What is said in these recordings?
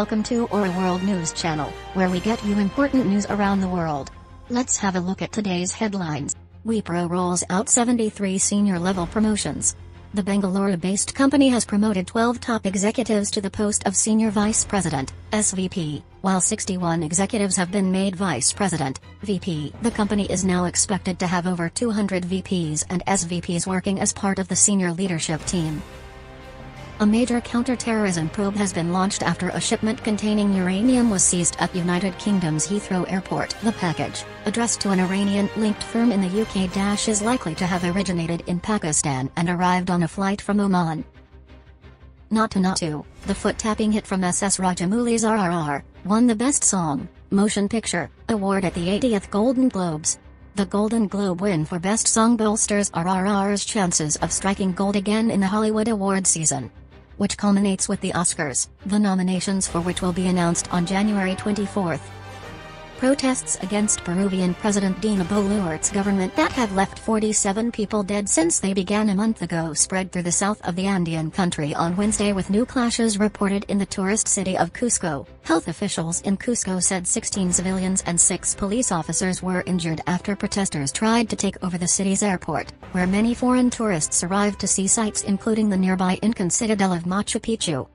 Welcome to Aura World News Channel, where we get you important news around the world. Let's have a look at today's headlines. Wipro rolls out 73 senior level promotions. The Bengaluru-based company has promoted 12 top executives to the post of Senior Vice President, SVP, while 61 executives have been made Vice President, VP. The company is now expected to have over 200 VPs and SVPs working as part of the senior leadership team. A major counter-terrorism probe has been launched after a shipment containing uranium was seized at United Kingdom's Heathrow Airport. The package, addressed to an Iranian-linked firm in the UK Dash is likely to have originated in Pakistan and arrived on a flight from Oman. Naatu Naatu, the foot-tapping hit from SS Rajamouli's RRR, won the Best Song, Motion Picture, award at the 80th Golden Globes. The Golden Globe win for Best Song bolsters RRR's chances of striking gold again in the Hollywood award season which culminates with the Oscars, the nominations for which will be announced on January 24. Protests against Peruvian President Dina Boluarte's government that have left 47 people dead since they began a month ago spread through the south of the Andean country on Wednesday with new clashes reported in the tourist city of Cusco. Health officials in Cusco said 16 civilians and 6 police officers were injured after protesters tried to take over the city's airport, where many foreign tourists arrived to see sights including the nearby Incan citadel of Machu Picchu.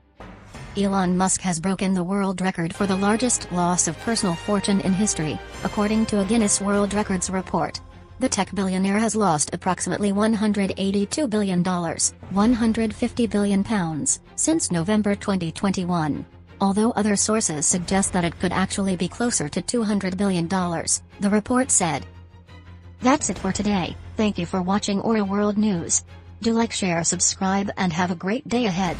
Elon Musk has broken the world record for the largest loss of personal fortune in history, according to a Guinness World Records report. The tech billionaire has lost approximately $182 billion, 150 billion pounds, since November 2021. Although other sources suggest that it could actually be closer to $200 billion, the report said. That's it for today, thank you for watching Aura World News. Do like share subscribe and have a great day ahead.